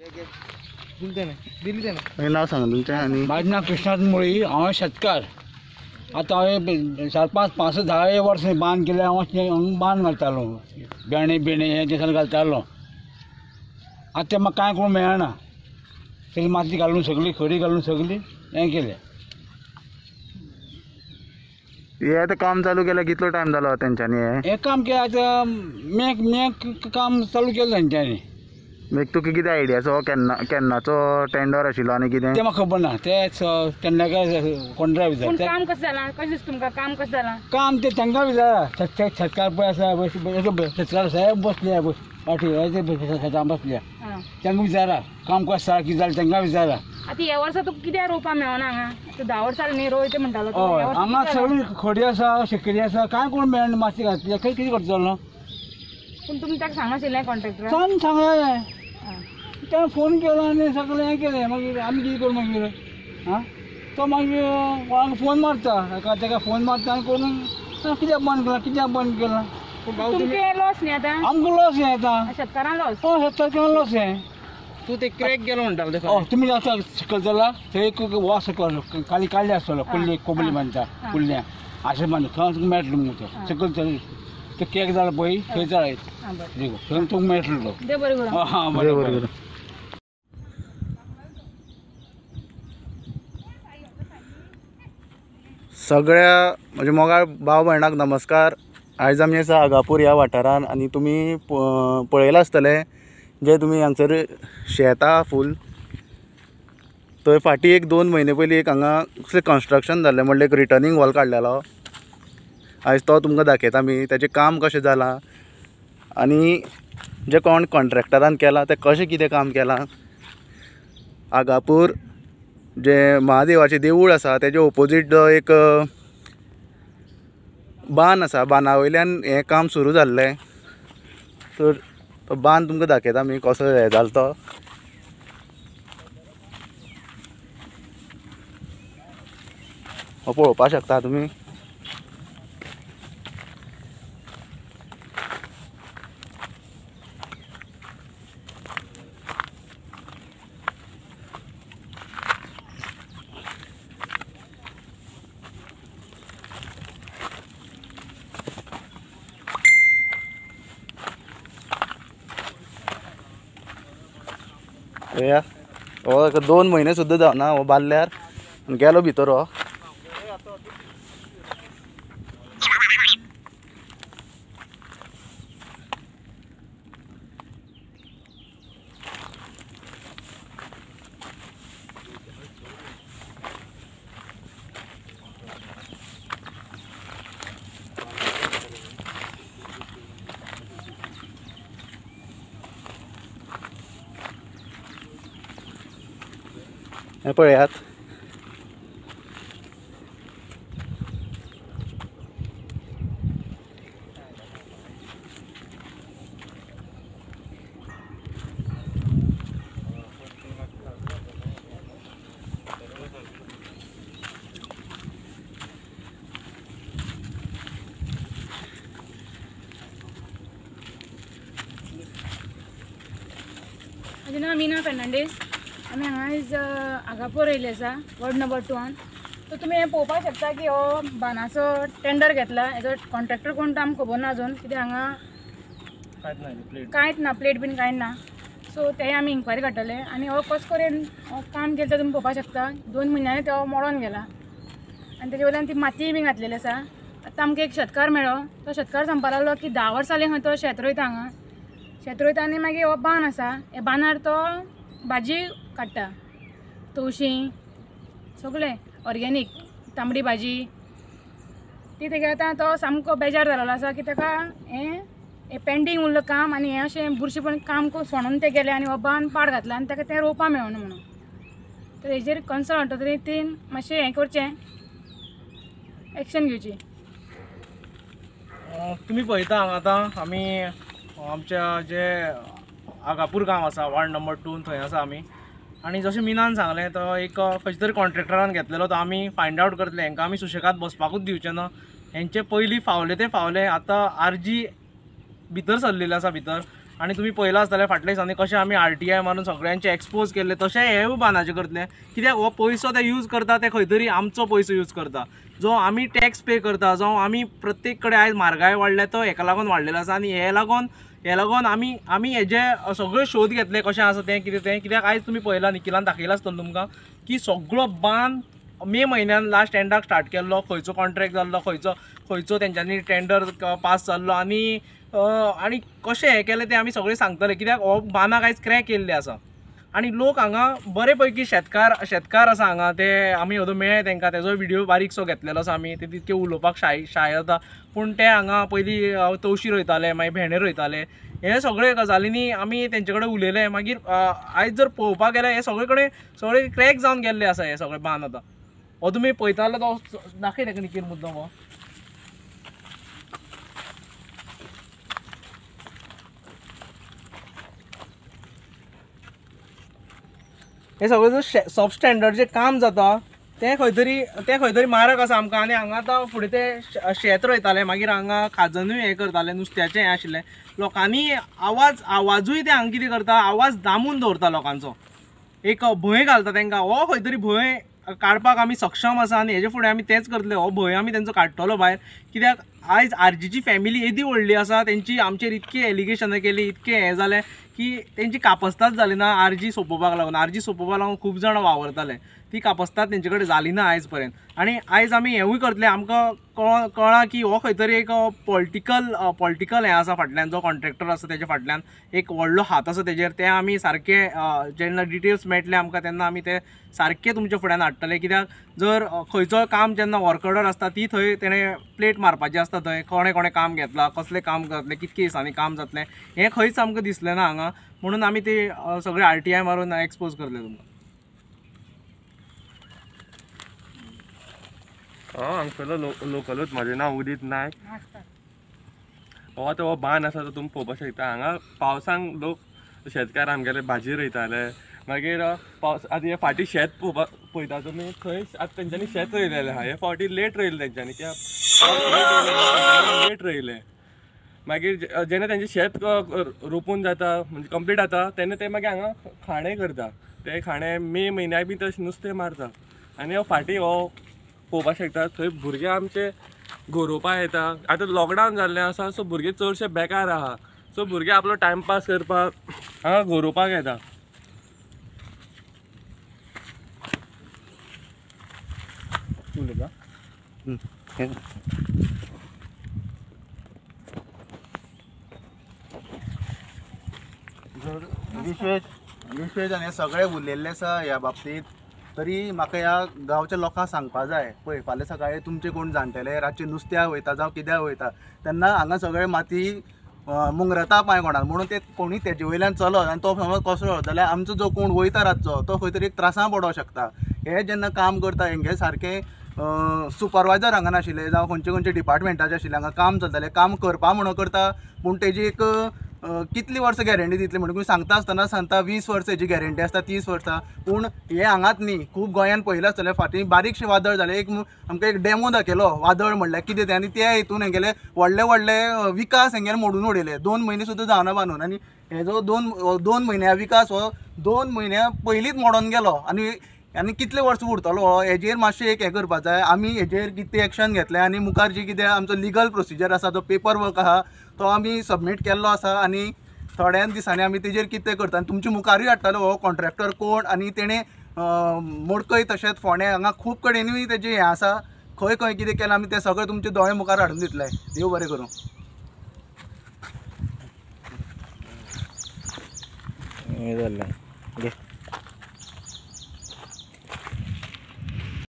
हे नाव सांगा तुमचें आनी माझं नाव कृष्णात मुळी हांव शेतकार. आतां हांवें चार पांच पांच धा वर्स बांद केले हांव बांद घालतालो बेणे बिणे हे ते सगळें घालतालो आतां तें म्हाका कांय करूंक मेळना सगळी माती घालून सगळी खडी घालून सगळी हें केलें. हे आतां काम चालू केल्यार कितलो टायम जालो तेंच्यांनी हे? हें काम केलें आतां मेक मेक काम चालू केलें तेंच्यांनी मागीर तुका कितें आयडिया हो केन्ना केन्नाचो टेंडर आशिल्लो आनी कितें? तें म्हाका खबर ना. तें केन्ना कॉन्ट्रॅक्ट पूण विचार काम कसं जालां कशें दिसता तुमकां काम कसं जालां काम ते तांकां विचारा. शेत शेतकार पळय आसा बस- शेतकार साहेब बसले बस पाठी शेतां बसल्या आं. तांकां विचारा. काम कशें आसा कितें जालें तांकां विचारा. आतां ह्या वर्सा तुका कित्याक रोवपा मेळना हांगा आतां धा वर्सां न्ही रोयता म्हणटालो तूं. हय. ह्या वर्सा हांगा सगळी खडी आसा शेकडी आसा कांय कोण मेळना मातशी घातली? खंय कितें करतलो? पूण तुमी ताका सांगनाशिल्लें कॉन्ट्रॅक्टराक सांग सांगलें तेणें फोन केलो आनी सगळें हें केलें मागीर आमी कितें करूं मागीर आं तो मागीर कोणाक फोन मारता. ताका ताका फोन मारता आनी करून "आ, कित्याक बंद केला? कित्याक बंद केला? लॉस न्ही आतां? आमकां लॉस हें येता शेतकारां लॉस हो शेतकार लॉस हें तू ते क्रॅक गेलो म्हणटालो हय तुमी आतां सकयल जाला थंय एक वास सकयल काली काळी आसतलो कुल्ली कोबली बांदता. कुल्ल्या अशें बांदता थंय तुमकां मेळटलो मग. तो सकयल थंय तो केक जाला पळय थंय जाय आं बरें. देखो थंय तुमकां मेळटलो हां बरें बरें बरें बरें सगळ्या म्हणजे मोगाळ भाव भयणाक नमस्कार. आयज आमी आसा आगापूर ह्या वाठारान आनी तुमी प- पळयलां आसतलें जे तुमी हांगसर शेत आहा फूल. थंय फाटीं एक दोन म्हयने पयलीं एक हांगा कसलें कन्स्ट्रक्शन जाल्लें म्हणल्यार एक रिटर्नींग वॉल काडलेलो. आयज तो तुमकां दाखयता आमी तेजें काम कशें जालां आनी जे कोण कॉन्ट्रॅक्टरान केलां तें कशें कितें काम केलां. आगापूर जे महादेवाचें देवूळ आसा तेजे ओपोजीट एक बांद आसा बांदा वयल्यान हें काम सुरू जाल्लें तर तो बांद तुमकां दाखयता आमी कसो हें जालो तो हो पळोवपाक शकता तुमी या हो एक दोन म्हयने सुद्दां जावना हो बांदल्यार गेलो भितर हो. पळयात म्हजें नांव मिना फेर्नांडीस आमी हांगा आयज आगापूर येयले आसा वॉर्ड नंबर टूवान सो तुमी हें पळोवपाक शकता की हो बांदाचो टेंडर घेतला. हेजो कॉन्ट्रॅक्टर कोण तो आमकां खबर ना अजून? कित्याक हांगा कांयच ना प्लेट बीन कांय ना. सो तें आमी इन्क्वायरी काडटले आनी हो कशे करून हो काम केलें तें तुमी पळोवपाक शकता. दोन म्हयन्यांनी तो मोडोन गेला. आनी तेजे वयल्यान ती माती बी घातलेली आसा आतां आमकां एक शेतकार मेळ्ळो तो शेतकार सांगपा लागलो की धा वर्सां जालीं खंय तो शेत रोयता हांगा शेत रोयता आनी मागीर हो बांद आसा हे बांदार तो भाजी काडटा तवशीं सगळें ऑर्गेनीक तांबडी भाजी. ती तेगे आतां तो सामको बेजार जाल्लो आसा की ताका हें हें पेंडींग उरलो काम आनी हें अशें बुरशेपण काम करून सोडून ते गेले आनी हो पाड घातला आनी ताका तें रोवपा मेळना म्हणून. तर हेजेर कन्सर्न म्हणटा तरी तीन मातशें हें करचें एक्शन घेवची तुमी पळयता हांगा आतां. आमी आमच्या जे आगापूर गांव आसा वार्ड नंबर टून थंय आसा आमी आनी जशें मिनान सांगलें तो एक खंयच्या तरी कॉन्ट्रेक्टरान घेतलेलो तो आमी फायंड आवट करतले हांकां आमी सुशेगाद बसपाकूच दिवचे ना हेंचे पयलीं फावले ते फावले. आतां आरजी भितर सरलेले आसा भितर. आनी तुमी पळयलां आसतलें फाटल्या दिसांनी कशें आमी आर टी आय मारून सगळ्यांचे एक्सपोज केले तशें हेवूय बानाचे करतले. कित्याक हो पयसो ते यूज करता ते खंय तरी आमचो पयसो यूज करता. जो आमी टॅक्स पे करता जावं आमी प्रत्येक कडेन आयज म्हारगाय वाडल्या तो हेका लागून वाडलेलो आसा आनी हे लागून ते लागून आमी आमी हेजे सगळे शोध घेतले कशें आसा तें कितें तें कित्याक आयज तुमी पळयलां निखिलान दाखयलां आसतलें तुमकां की सगळो बांद मे म्हयन्यान लास्ट एंडाक स्टार्ट केल्लो खंयचो कॉन्ट्रॅक्ट जाल्लो खंयचो खंयचो तेंच्यांनी टेंडर पास जाल्लो आनी आनी कशें हें केलें तें आमी सगळें सांगतले कित्याक हो बांदाक आयज क्रॅक येयल्ले आसा आनी लोक हांगा बरे पैकी शेतकार शेतकार आसा हांगा ते आमी अदो मेळ्ळे तेंकां तेजो व्हिडियो बारीकसो घेतलेलो आसा आमी ते तितके उलोवपाक शाय शाय जाता पूण ते हांगा पयलीं तवशी रोयताले मागीर भेंडे रोयताले. हे सगळे गजालींनी आमी तेंचे कडेन उलयले मागीर आयज जर पळोवपाक गेल्यार हे सगळे कडेन सगळे क्रॅक जावन गेल्ले आसा हे सगळे बांद आतां. हो तुमी पळयतालो तो दाखय तेका मुद्दो मुद्दम हो. हे सगळें जो सब स्टँडर्ड जें काम जाता तें खंय तरी तें खंय तरी मारक आसा आमकां. आनी हांगा आतां फुडें ते शेत रोयताले मागीर हांगा खाजनूय हें करताले नुस्त्याचें हें आशिल्लें. लोकांनी आवाज आवाजूय ते हांगा कितें करता आवाज दामून दवरता लोकांचो. एक भंय घालता तांकां. हो खंय तरी भंय काडपाक आमी सक्षम आसा आनी हेजे फुडें आमी तेंच करतले. हो भंय आमी तेंचो काडटलो भायर. कित्याक आयज आरजीची फॅमिली येदी व्हडली आसा तेंची आमचेर इतकी एलिगेशनां केली इतकें हें जालें. की तेंची कापस्ताच जाली ना आरजी सोंपोवपाक लागून आरजी सोंपोवपाक लागून खूब जाण वावरताले. ती कापसतात तेंचे कडेन जाली ना आयज पर्यंत. आनी आयज आमी हेंवूय करतले आमकां कळ कळ्ळां की हो खंय तरी एक पॉलिटिकल पॉलिटिकल हें आसा फाटल्यान जो कॉन्ट्रॅक्टर आसा तेच्या फाटल्यान एक व्हडलो हात आसा तेजेर ते आमी सारके जेन्ना डिटेल्स मेळटले आमकां तेन्ना आमी ते सारके तुमच्या फुड्यान हाडटले. कित्याक? जर खंयचोय काम जेन्ना वर्क ऑर्डर आसता ती थंय तेणें प्लेट मारपाची आसता थंय. कोणें कोणें काम घेतलां कसलें काम जातलें कितके दिसांनी काम जातलें. हें खंयच आमकां दिसलें ना हांगा. म्हणून आमी ते सगळे आर टी आय मारून एक्सपोज करतले तुमकां. हांव हांगसरलो लो लोकलूच म्हाजें नांव उदीत नायक. हो तो हो बांद आसा तो तुमी पळोवपाक शकता हांगा पावसांक लोक शेतकार आमगेले भाजी रोयताले. मागीर पावस आतां हे फाटीं शेत पळोवपाक पळयता तुमी थंय आतां तेंच्यांनी शेत रोयलेलें आहा हे फावटी लेट रोयले तेंच्यांनी. कित्याक लेट रोयले. मागीर जेन्ना तेंचें शेत रोपून जाता म्हणजे कंप्लीट जाता तेन्ना ते मागीर हांगा खाणें करता. ते खाणें मे म्हयन्याक बी तशें नुस्तें मारता. आनी हो फाटी हो पळोवपाक शकता थंय भुरगे आमचे गरोवपाक येता. आतां लॉकडावन जाल्लें आसा सो भुरगे चडशे बेकार आहा. सो भुरगे आपलो टायमपास करपाक हांगा गरोवपाक येता. हं, हें. जर विशेष आनी हे सगळे उरलेले आसा ह्या बाबतींत. तरी म्हाका ह्या गांवच्या लोकांक सांगपाक जाय. पळय फाल्यां सकाळीं तुमचे कोण जाणटेले? रातचे नुस्त्या वयता जावं कित्याक वयता? तेन्ना हांगा सगळे माती मुंगरता पांय कोणाक म्हणून ते कोणी तेजे वयल्यान चलत आनी तो समज कसलो जाल्यार आमचो जो कोण वयता रातचो तो खंय तरी त्रासां पडों शकता. हे जेन्ना काम करता हेंगे सारकें सुपरवायझर हांगा नाशिल्ले जावं खंयचे खंयचे डिपार्टमेंटाचे आशिल्ले हांगा काम चलतालें काम करपा म्हणून करता पूण तेजी एक कितली वर्सां गॅरंटी दितली म्हणून सांगता आसतना सांगता वीस वर्सांची गॅरंटी आसता तीस वर्सां पूण हे हांगात न्ही खूब गोंयांत पळयलां आसतलें फाटीं बारीकशें वादळ जालें. एक आमकां एक डेमो दाखयलो वादळ म्हणल्यार कितें तें. आनी त्या हितून हेंगेले व्हडले व्हडले विकास हेंगेले मोडून उडयले. दोन म्हयने सुद्दां जावना बांदून. आनी हे जो दोन दोन म्हयन्या विकास हो दोन म्हयन्या पयलींच मोडोन गेलो. आनी आनी कितले वर्स उरतलो? हो हेजेर मातशें एक हें करपा जाय आमी हेजेर कितें एक्शन घेतलें आनी मुखार जी कितें आमचो लिगल प्रोसिजर आसा जो पेपर वर्क आहा तो आमी सबमीट केल्लो आसा आनी थोड्या दिसांनी आमी तेजेर कितें करता आनी तुमचे मुखारूय हाडटलो हो कॉन्ट्रॅक्टर कोण आनी तेणें मोडकय तशेंच फोंड्या हांगा खूब कडेनूय तेजें हें आसा. खंय खंय कितें केलां आमी तें सगळें तुमचे दोळे मुखार हाडून दितले. देव बरें करूं. जालें जाल्लें.